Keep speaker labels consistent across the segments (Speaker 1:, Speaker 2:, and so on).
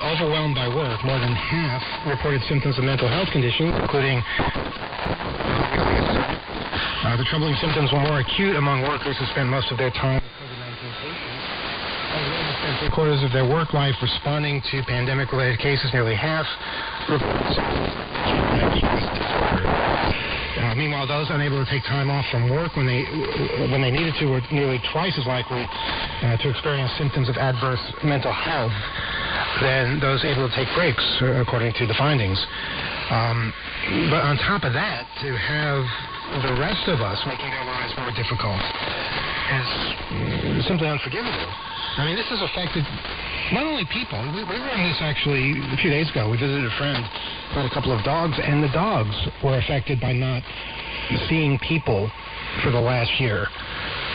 Speaker 1: overwhelmed by work. More than half reported symptoms of mental health conditions, including uh, the troubling symptoms were more acute among workers who spent most of their time with COVID-19 patients. Three quarters of their work life responding to pandemic-related cases. Nearly half reported uh, meanwhile, those unable to take time off from work when they when they needed to were nearly twice as likely uh, to experience symptoms of adverse mental health than those able to take breaks, uh, according to the findings. Um, but on top of that, to have the rest of us making their lives more difficult is simply unforgivable. I mean, this has affected not only people. We, we were on this actually a few days ago. We visited a friend who had a couple of dogs, and the dogs were affected by not seeing people for the last year.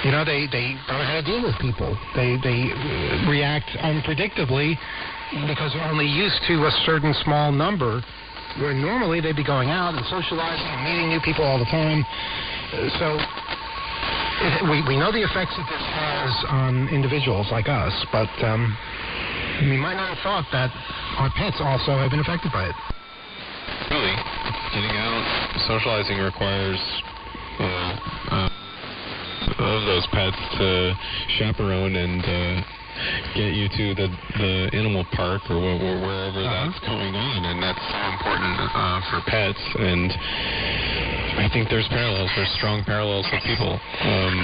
Speaker 1: You know, they they don't know how to deal with people. They they react unpredictably because they're only used to a certain small number. Where normally they'd be going out and socializing and meeting new people all the time. So we, we know the effects that this has on individuals like us, but um, we might not have thought that our pets also have been affected by it.
Speaker 2: Really, getting out, socializing requires uh, uh, of those pets to chaperone and uh, get you to the the animal park or wh- wh- wherever
Speaker 1: Uh-huh.
Speaker 2: that's going on, and that's so important uh, for pets. And I think there's parallels. There's strong parallels with people, um,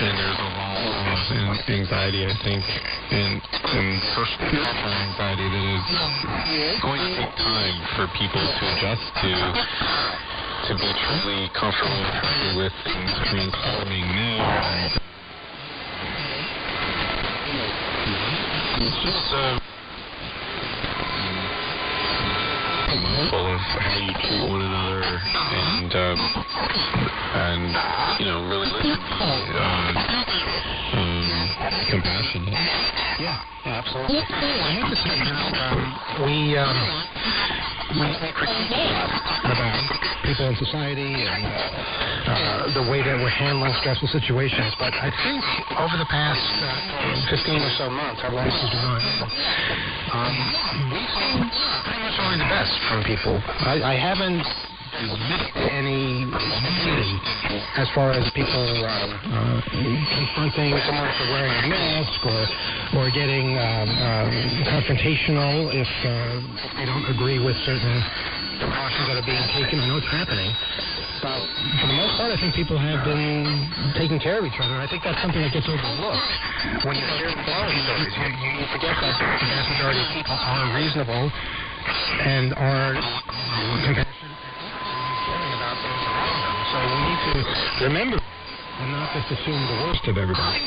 Speaker 2: and there's a lot of anxiety, I think, and and social anxiety that is going to take time for people to adjust to. To be truly comfortable with things transforming now. It's just uh, mindful of how you treat one another and um, and you know really listen, um, um, compassionate.
Speaker 1: Yeah, absolutely. I have to say, you know, um, we um, we people in society and uh, the way that we're handling stressful situations, but I think over the past uh, 15 or so months, been going. Um, pretty much only the best from people. I, I haven't any as far as people um, uh, confronting someone for wearing a mask or or getting um, um, confrontational if uh, they don't agree with certain precautions that are being taken. I know it's happening. But for the most part, I think people have been taking care of each other. I think that's something that gets overlooked when you hear the horror stories. You, you forget that the vast majority of people are reasonable and are compassionate caring about those around them. So we need to remember and not just assume the worst of everybody.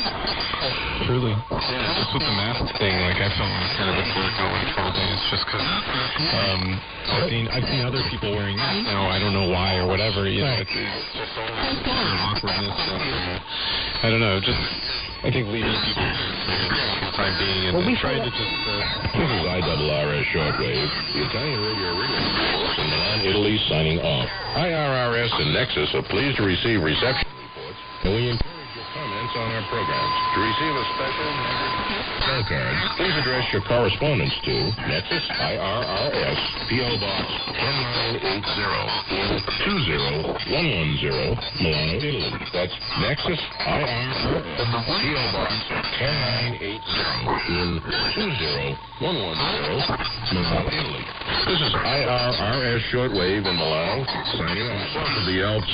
Speaker 2: Truly. Yeah, just with the mask thing, like I felt like kind of a jerk going 12 days just because um, I've seen I've seen other people wearing masks now. I don't know why or whatever. You know, it's, it's just so much awkwardness. And, uh, I don't know. Just I think leaving people to for the time being and,
Speaker 1: Well, we
Speaker 2: and trying to
Speaker 1: feel-
Speaker 2: just. Uh,
Speaker 3: This is IRRS Shortwave, the Italian Radio Relay Service in Milan, Italy, signing off. IRRS and Nexus are pleased to receive reception reports, and we encourage your comments on our programs. To receive a special numbered card, please address your correspondence to Nexus IRRS, P.O. Box 10980 20110, Milano, Italy. That's Nexus IRRS, P.O. Box 10980 in 20110, Milano, Italy. This is IRRS Shortwave in Milano, signing off. The Alps